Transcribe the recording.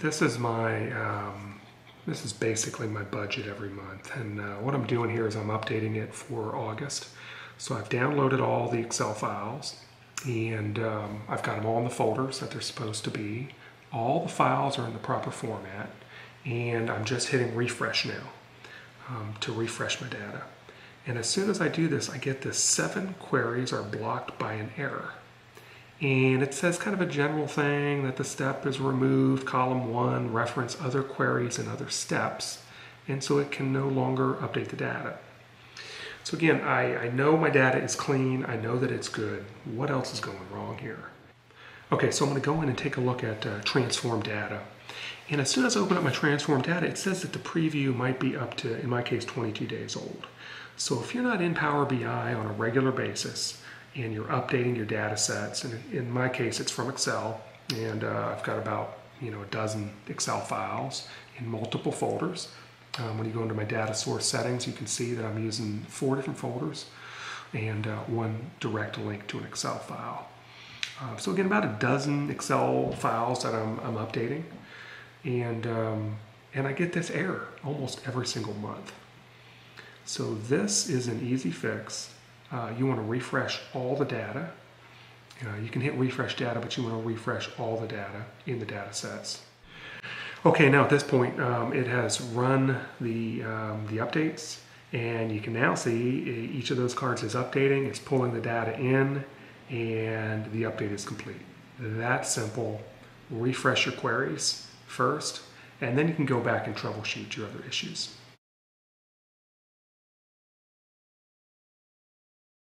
This is my, um, this is basically my budget every month. And uh, what I'm doing here is I'm updating it for August. So I've downloaded all the Excel files and um, I've got them all in the folders that they're supposed to be. All the files are in the proper format and I'm just hitting refresh now um, to refresh my data. And as soon as I do this, I get this seven queries are blocked by an error. And it says kind of a general thing that the step is removed, column one, reference other queries and other steps. And so it can no longer update the data. So again, I, I know my data is clean. I know that it's good. What else is going wrong here? Okay, so I'm gonna go in and take a look at uh, transform data. And as soon as I open up my transform data, it says that the preview might be up to, in my case, 22 days old. So if you're not in Power BI on a regular basis and you're updating your data sets, and in my case, it's from Excel, and uh, I've got about you know a dozen Excel files in multiple folders. Um, when you go into my data source settings, you can see that I'm using four different folders and uh, one direct link to an Excel file. Uh, so again, about a dozen Excel files that I'm, I'm updating, and um, and I get this error almost every single month. So this is an easy fix. Uh, you want to refresh all the data. Uh, you can hit refresh data, but you want to refresh all the data in the data sets. Okay, now at this point, um, it has run the, um, the updates, and you can now see each of those cards is updating. It's pulling the data in, and the update is complete. That simple. Refresh your queries first, and then you can go back and troubleshoot your other issues.